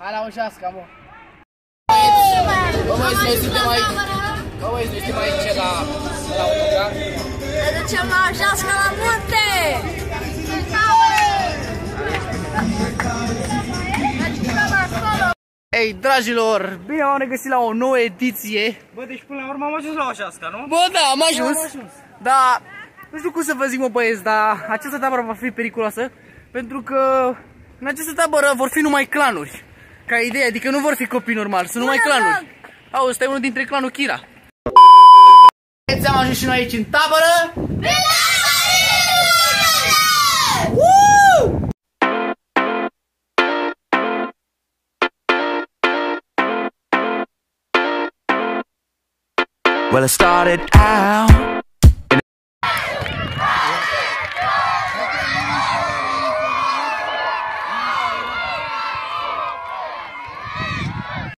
Hai la ușească, mă. Bă, băi, noi suntem aici. Bă, băi, noi suntem aici la, la autocar. Ne ducem la Jasca la munte! Ei, dragilor, bine am regăsit la o nouă ediție. Bă, deci până la urmă am ajuns la Oșeasca, nu? Bă, da, am ajuns. Am ajuns. Da, nu știu cum să vă zic, mă băieți, dar această tabără va fi periculoasă. Pentru că în această tabără vor fi numai clanuri. Ca idee, adică nu vor fi copii normali, sunt numai Bună, clanuri. Au, ăsta e unul dintre clanul Kira. Am ajuns și noi aici în tabără. Woo! Well, it started out.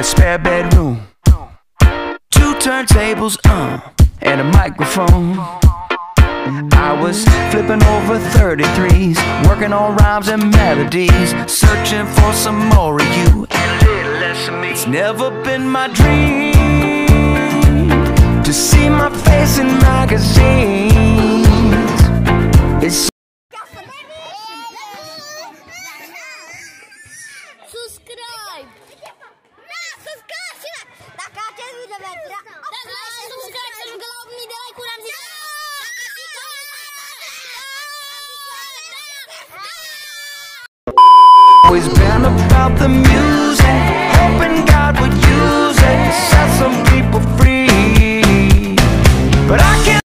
A spare bedroom, two turntables, uh, and a microphone. I was flipping over 33s, working on rhymes and melodies, searching for some more of you. It's never been my dream to see my face in magazines. It's always been about the music, hoping God would use it set some people free. But I can't.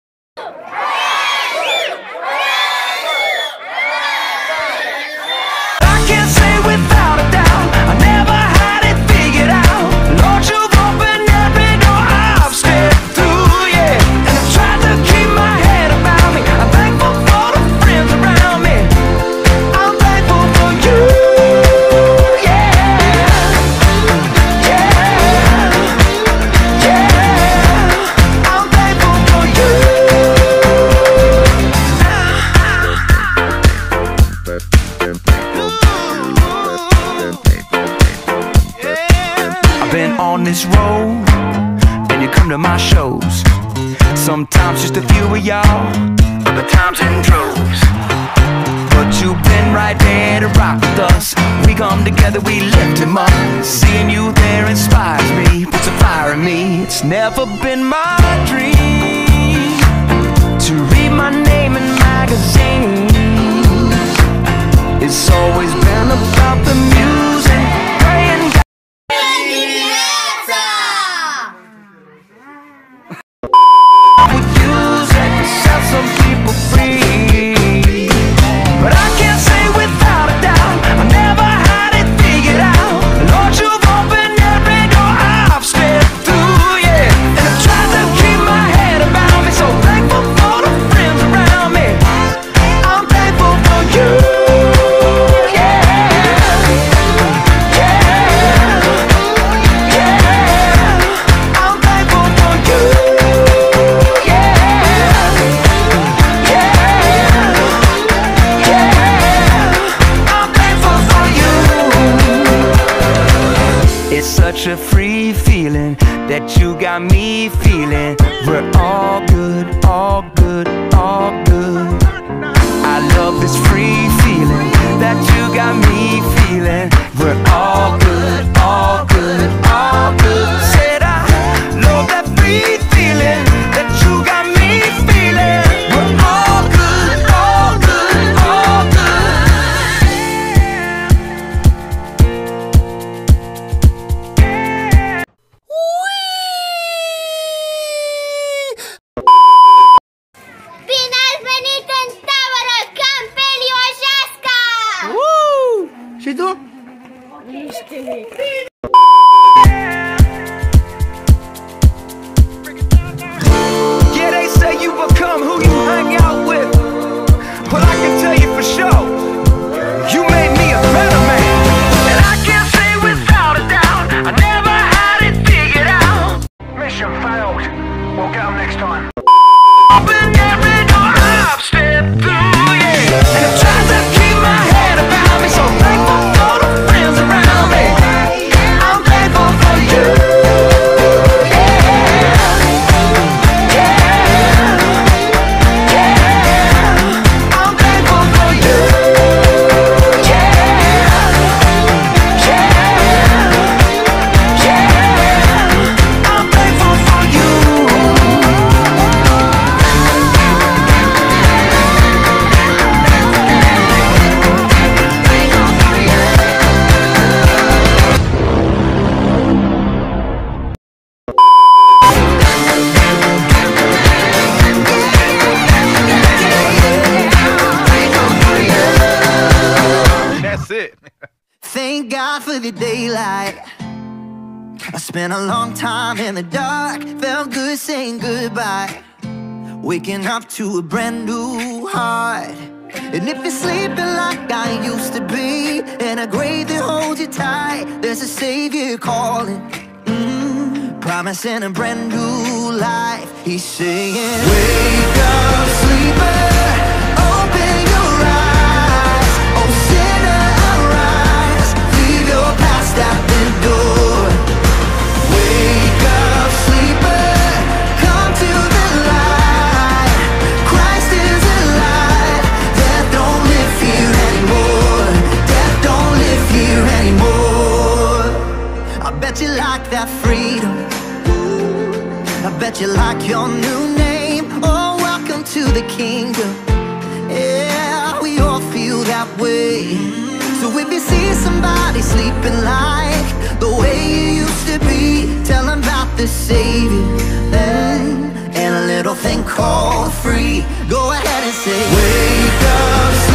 Together, we lift him up. Seeing you there inspires me, puts a fire in me. It's never been my dream I spent a long time in the dark, felt good saying goodbye. Waking up to a brand new heart. And if you're sleeping like I used to be, in a grave that holds you tight, there's a savior calling. Mm, promising a brand new life. He's saying, Wake up, sleeper. Open your eyes. Oh, sinner, arise. Leave your past at the door. You like your new name. Oh, welcome to the kingdom. Yeah, we all feel that way. So if you see somebody sleeping like the way you used to be, tell them about the Savior and, and a little thing called free. Go ahead and say, Wake up,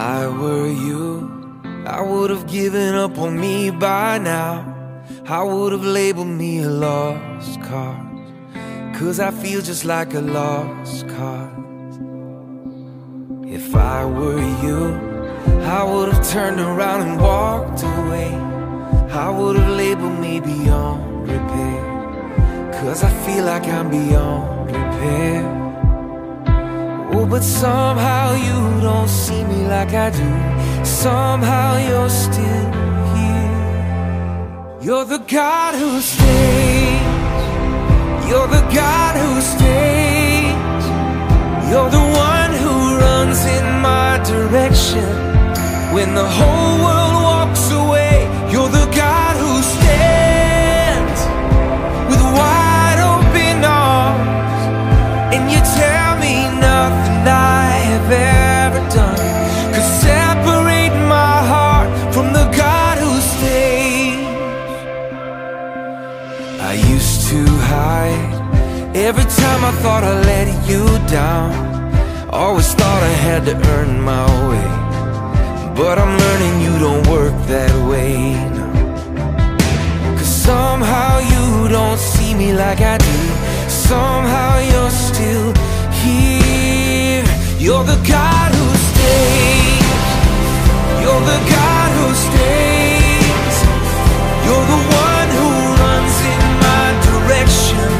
I were you, I would have given up on me by now. I would have labeled me a lost cause. Cause I feel just like a lost cause. If I were you, I would have turned around and walked away. I would have labeled me beyond repair. Cause I feel like I'm beyond repair. Oh, but somehow you don't see me like I do. Somehow you're still here. You're the God who stays. You're the God who stays. You're the one who runs in my direction. When the whole world walks away, you're the God I thought I let you down. Always thought I had to earn my way. But I'm learning you don't work that way. No. Cause somehow you don't see me like I do. Somehow you're still here. You're the God who stays. You're the God who stays. You're the one who runs in my direction.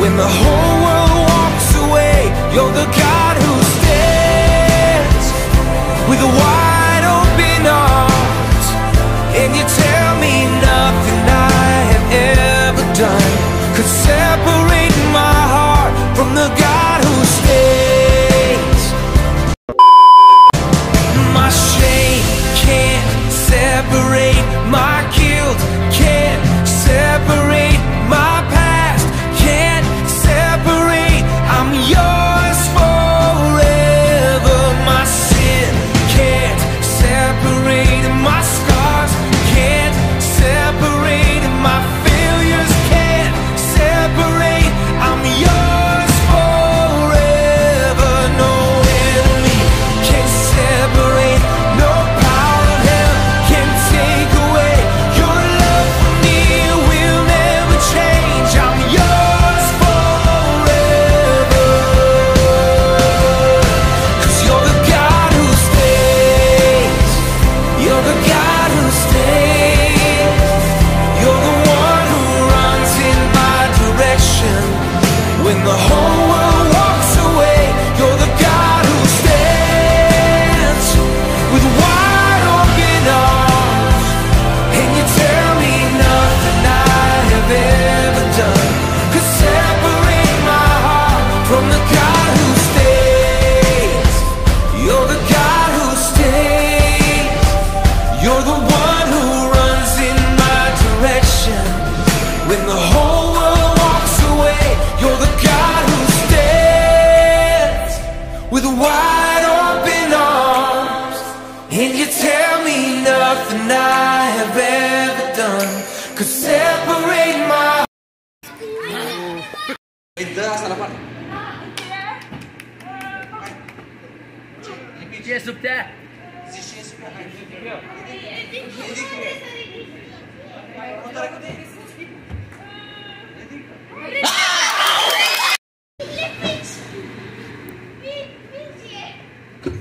When the whole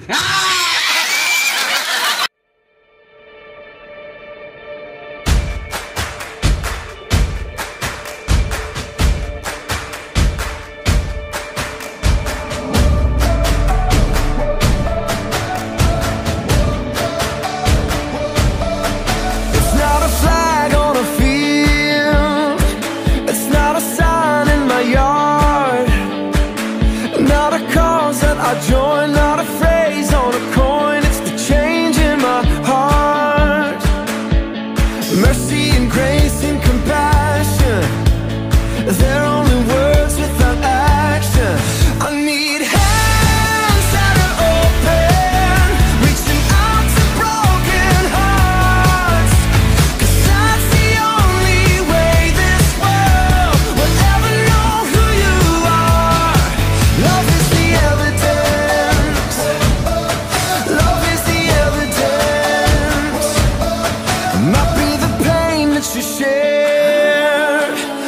Ah!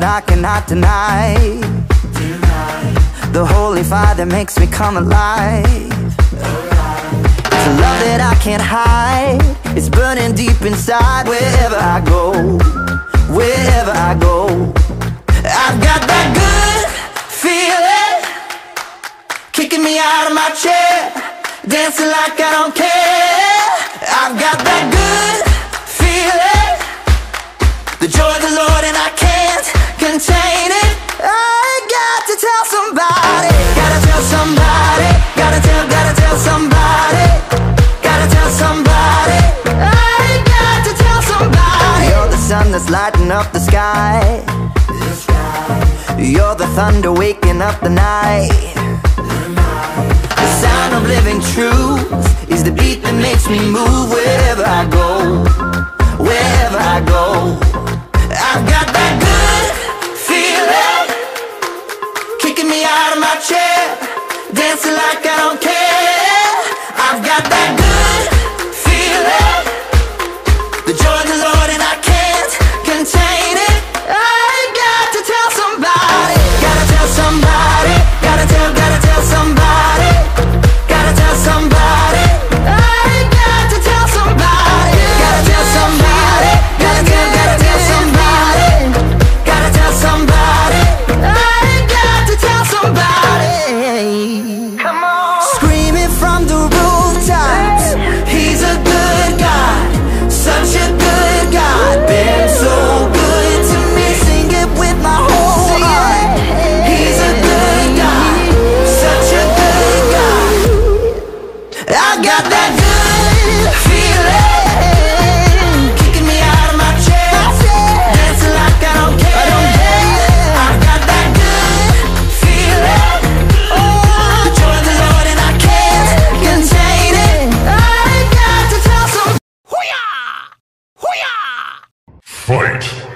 that I cannot deny. The holy fire that makes me come alive. It's a love that I can't hide. It's burning deep inside wherever I go. Wherever I go. I've got that good feeling kicking me out of my chair, dancing like I don't care. I've got that good somebody, gotta tell somebody. I got to tell somebody. You're the sun that's lighting up the sky, the sky. You're the thunder waking up the night. the night. The sound of living truth is the beat that makes me move wherever I go. Wherever I go. Fight!